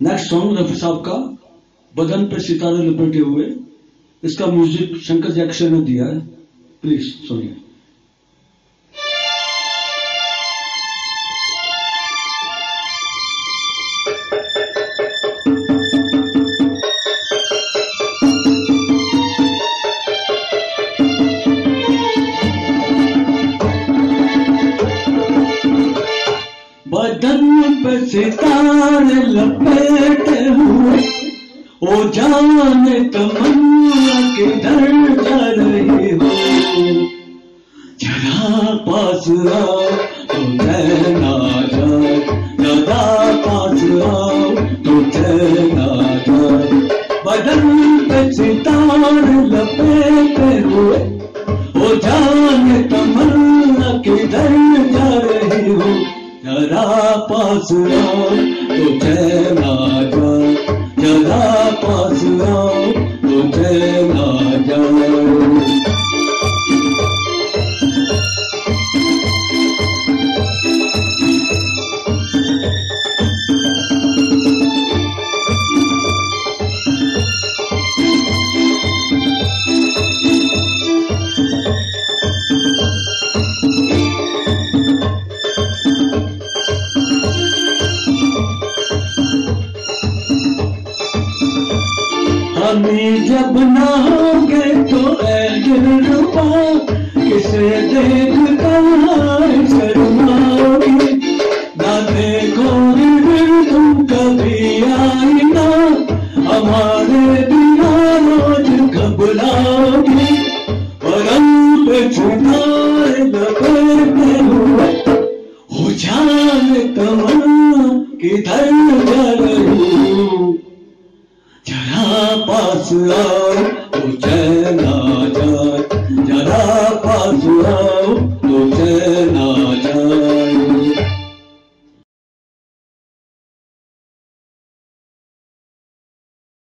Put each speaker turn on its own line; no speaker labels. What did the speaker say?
Next song Rafi साहब का बदन पे सितारे लपेटे हुए इसका म्यूज़िक शंकर जैक्शन ने दिया है प्लीज़ सुनिए बदन पे सितारे लपेटे हुए, ओ जाने तमन्ना किधर जा रही हो। जरा पास आओ तो चैना जाए, जरा पास आओ तो चैना जाए। बदन पे सितारे लपेटे हुए, ओ जाने तमन्ना किधर जा रही पास आओ तो हमें जब ना होंगे तो ऐ दिलरुबा किसे देख कर ना फिर तुम कभी आई ना, हमारे बिना रोज घबराओगे। लपेटे हुए हो। तमन्ना किधर जा रही हूँ